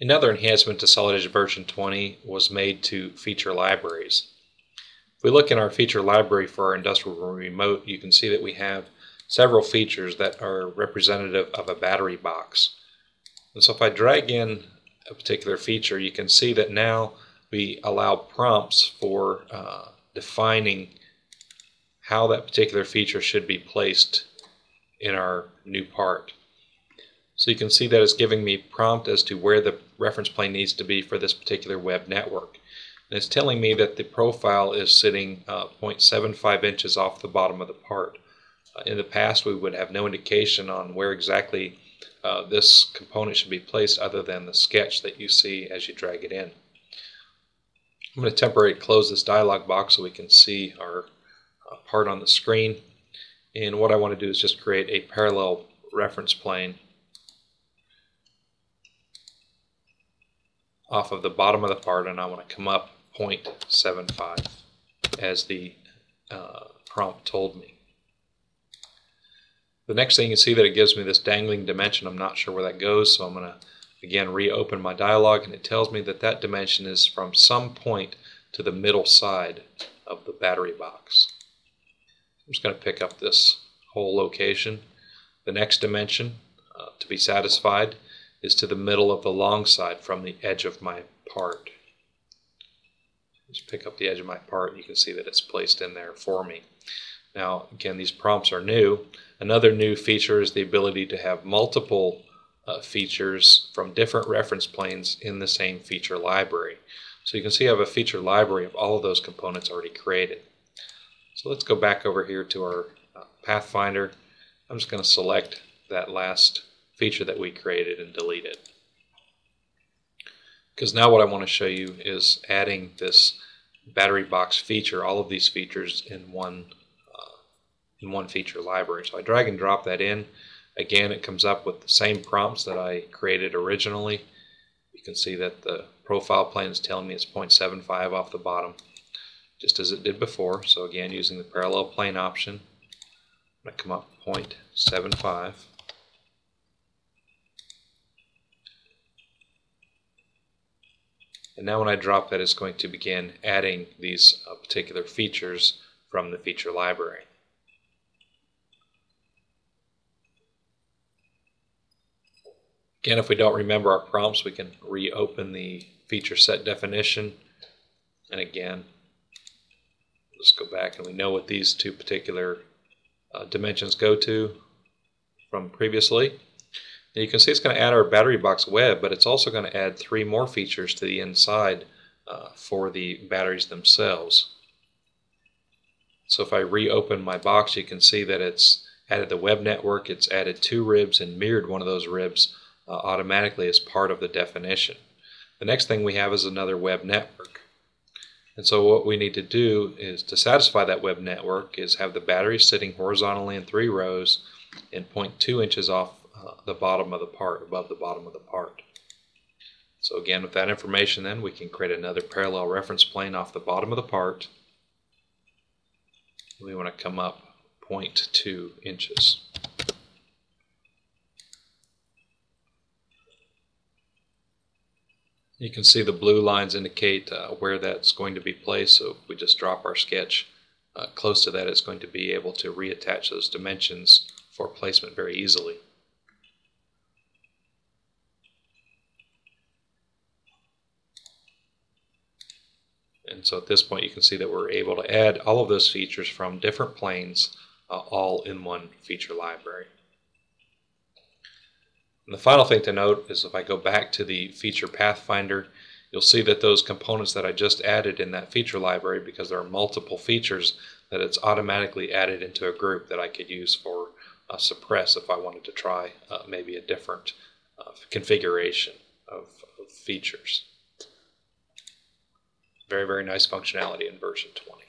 Another enhancement to Solid Edge version 20 was made to feature libraries. If we look in our feature library for our industrial remote, you can see that we have several features that are representative of a battery box. And so if I drag in a particular feature, you can see that now we allow prompts for uh, defining how that particular feature should be placed in our new part. So you can see that it's giving me prompt as to where the reference plane needs to be for this particular web network. And it's telling me that the profile is sitting uh, 0.75 inches off the bottom of the part. Uh, in the past we would have no indication on where exactly uh, this component should be placed other than the sketch that you see as you drag it in. I'm going to temporarily close this dialog box so we can see our uh, part on the screen. And what I want to do is just create a parallel reference plane off of the bottom of the part and I want to come up 0.75 as the uh, prompt told me. The next thing you see that it gives me this dangling dimension. I'm not sure where that goes, so I'm going to again reopen my dialog and it tells me that that dimension is from some point to the middle side of the battery box. I'm just going to pick up this whole location. The next dimension uh, to be satisfied is to the middle of the long side from the edge of my part. Just pick up the edge of my part you can see that it's placed in there for me. Now again these prompts are new. Another new feature is the ability to have multiple uh, features from different reference planes in the same feature library. So you can see I have a feature library of all of those components already created. So let's go back over here to our uh, Pathfinder. I'm just going to select that last feature that we created and delete it. Because now what I want to show you is adding this battery box feature, all of these features in one uh, in one feature library. So I drag and drop that in. Again, it comes up with the same prompts that I created originally. You can see that the profile plane is telling me it's 0.75 off the bottom, just as it did before. So again, using the parallel plane option, to come up 0.75. And now when I drop that, it's going to begin adding these uh, particular features from the feature library. Again, if we don't remember our prompts, we can reopen the feature set definition. And again, let's go back and we know what these two particular uh, dimensions go to from previously. And you can see it's going to add our battery box web, but it's also going to add three more features to the inside uh, for the batteries themselves. So if I reopen my box, you can see that it's added the web network, it's added two ribs and mirrored one of those ribs uh, automatically as part of the definition. The next thing we have is another web network. And so what we need to do is to satisfy that web network is have the battery sitting horizontally in three rows and 0.2 inches off uh, the bottom of the part, above the bottom of the part. So again, with that information then, we can create another parallel reference plane off the bottom of the part. We want to come up 0.2 inches. You can see the blue lines indicate uh, where that's going to be placed, so if we just drop our sketch uh, close to that, it's going to be able to reattach those dimensions for placement very easily. And so at this point you can see that we're able to add all of those features from different planes uh, all in one feature library. And the final thing to note is if I go back to the feature pathfinder, you'll see that those components that I just added in that feature library, because there are multiple features, that it's automatically added into a group that I could use for uh, suppress if I wanted to try uh, maybe a different uh, configuration of, of features. Very, very nice functionality in version 20.